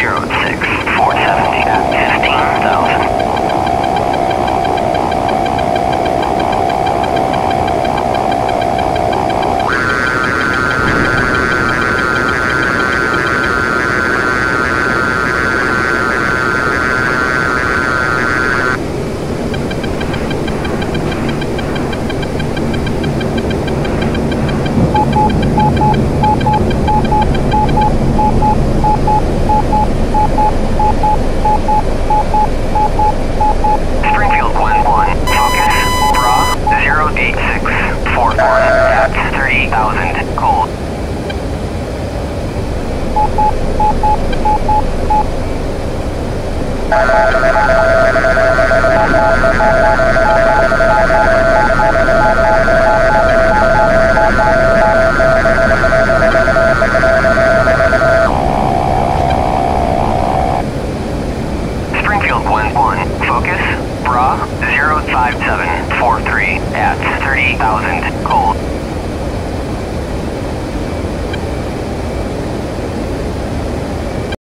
zero. at 30,000 cold. Springfield 1, focus, bra 05743 at 30,000 cold.